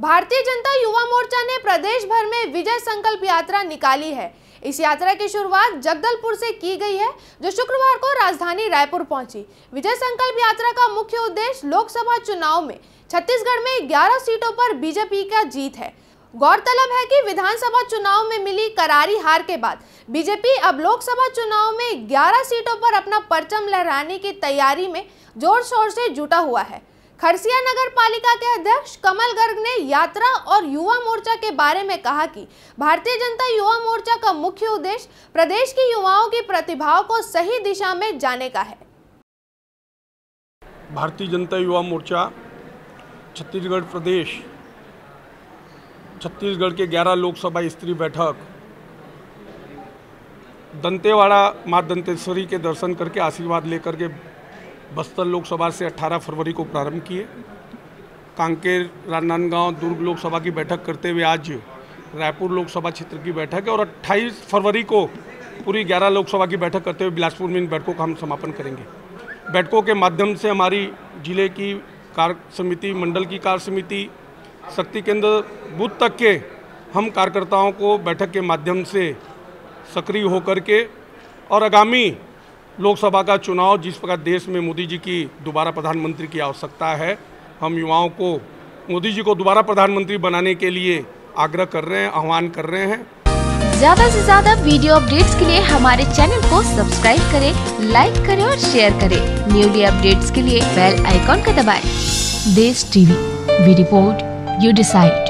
भारतीय जनता युवा मोर्चा ने प्रदेश भर में विजय संकल्प यात्रा निकाली है। इस यात्रा की शुरुआत जगदलपुर से की गई है, जो शुक्रवार को राजधानी रायपुर पहुँची। विजय संकल्प यात्रा का मुख्य उद्देश्य लोकसभा चुनाव में छत्तीसगढ़ में 11 सीटों पर बीजेपी का जीत है। गौरतलब है कि विधानसभा चुनाव में मिली करारी हार के बाद बीजेपी अब लोकसभा चुनाव में 11 सीटों पर अपना परचम लहराने की तैयारी में ज़ोर शोर से जुटा हुआ है। खरसिया नगर पालिका के अध्यक्ष कमल गर्ग ने यात्रा और युवा मोर्चा के बारे में कहा कि भारतीय जनता युवा मोर्चा का मुख्य उद्देश्य प्रदेश के युवाओं की प्रतिभाओं को सही दिशा में जाने का है। भारतीय जनता युवा मोर्चा, छत्तीसगढ़ प्रदेश, छत्तीसगढ़ के 11 लोकसभा स्त्री बैठक, दंतेवाड़ा माँ दंतेश्वरी के दर्शन करके आशीर्वाद लेकर के बस्तर लोकसभा से 18 फरवरी को प्रारंभ किए। कांकेर, राजनांदगांव दुर्ग लोकसभा की बैठक करते हुए आज रायपुर लोकसभा क्षेत्र की बैठक है और 28 फरवरी को पूरी 11 लोकसभा की बैठक करते हुए बिलासपुर में इन बैठकों का हम समापन करेंगे। बैठकों के माध्यम से हमारी ज़िले की कार्य समिति, मंडल की कार्य समिति, शक्ति केंद्र, बूथ तक के हम कार्यकर्ताओं को बैठक के माध्यम से सक्रिय होकर के और आगामी लोकसभा का चुनाव जिस प्रकार देश में मोदी जी की दोबारा प्रधानमंत्री की आवश्यकता है हम युवाओं को मोदी जी को दोबारा प्रधानमंत्री बनाने के लिए आग्रह कर रहे हैं आह्वान कर रहे हैं। ज़्यादा से ज़्यादा वीडियो अपडेट्स के लिए हमारे चैनल को सब्सक्राइब करें लाइक करें और शेयर करें। न्यूली अपडेट्स के लिए बेल आइकॉन का दबाएँ। Desh TV we report you decide.